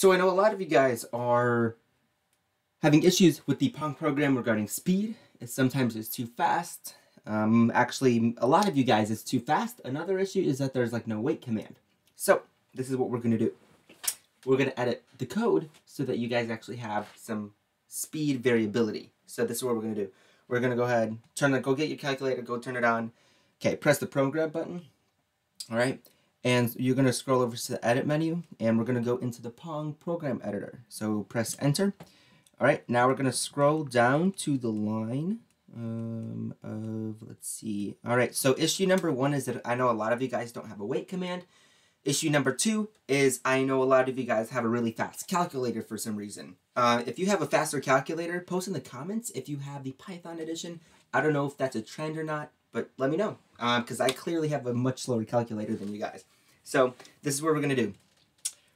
So I know a lot of you guys are having issues with the Pong program regarding speed. Sometimes it's too fast. Um, actually, a lot of you guys, it's too fast. Another issue is that there's like no wait command. So this is what we're going to do. We're going to edit the code so that you guys actually have some speed variability. So this is what we're going to do. We're going to go ahead, turn it, go get your calculator, go turn it on. Okay, press the program button. All right. And you're going to scroll over to the edit menu and we're going to go into the Pong program editor. So press enter. All right, now we're going to scroll down to the line um, of, let's see. All right, so issue number one is that I know a lot of you guys don't have a wait command. Issue number two is I know a lot of you guys have a really fast calculator for some reason. Uh, if you have a faster calculator, post in the comments if you have the Python edition. I don't know if that's a trend or not, but let me know because um, I clearly have a much slower calculator than you guys. So this is what we're going to do.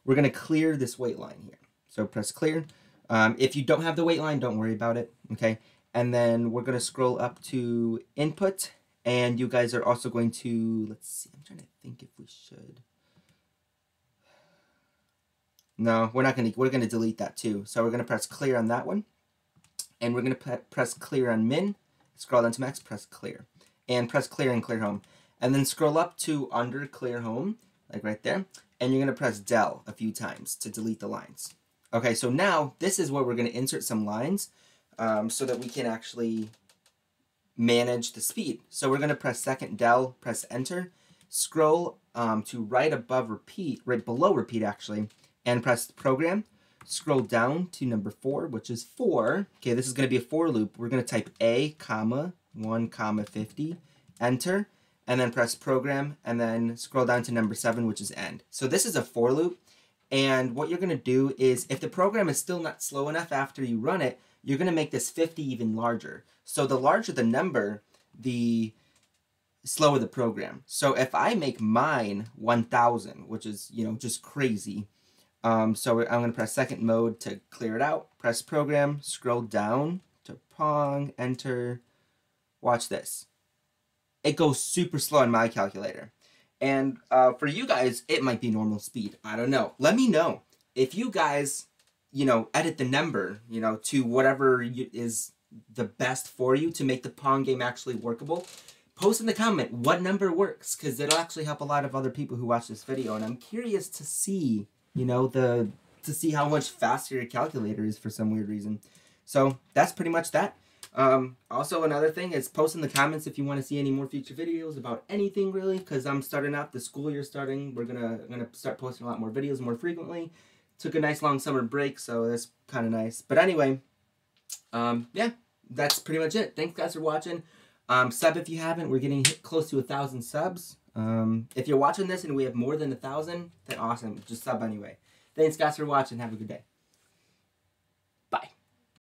We're going to clear this wait line here. So press clear. Um, if you don't have the wait line, don't worry about it, okay? And then we're going to scroll up to input, and you guys are also going to, let's see, I'm trying to think if we should. No, we're not going to, we're going to delete that too. So we're going to press clear on that one, and we're going to press clear on min, scroll down to max, press clear, and press clear and clear home. And then scroll up to under clear home, like right there, and you're going to press del a few times to delete the lines. Okay, so now this is where we're going to insert some lines um, so that we can actually manage the speed. So we're going to press second del, press enter, scroll um, to right above repeat, right below repeat actually, and press program. Scroll down to number four, which is four. Okay, this is going to be a for loop. We're going to type a comma 1 comma 50, enter, and then press program, and then scroll down to number seven, which is end. So this is a for loop, and what you're going to do is if the program is still not slow enough after you run it, you're going to make this 50 even larger. So the larger the number, the slower the program. So if I make mine 1000, which is, you know, just crazy. Um, so I'm going to press second mode to clear it out. Press program, scroll down to Pong, enter. Watch this. It goes super slow on my calculator. And uh, for you guys, it might be normal speed. I don't know. Let me know. If you guys you know, edit the number, you know, to whatever is the best for you to make the Pong game actually workable. Post in the comment what number works, because it'll actually help a lot of other people who watch this video. And I'm curious to see, you know, the to see how much faster your calculator is for some weird reason. So that's pretty much that. Um, also, another thing is post in the comments if you want to see any more future videos about anything really, because I'm starting out the school year starting. We're gonna gonna start posting a lot more videos more frequently took a nice long summer break, so that's kind of nice. But anyway, um, yeah, that's pretty much it. Thanks guys for watching. Um, sub if you haven't. We're getting close to a thousand subs. Um, if you're watching this and we have more than a thousand, then awesome. Just sub anyway. Thanks guys for watching. Have a good day.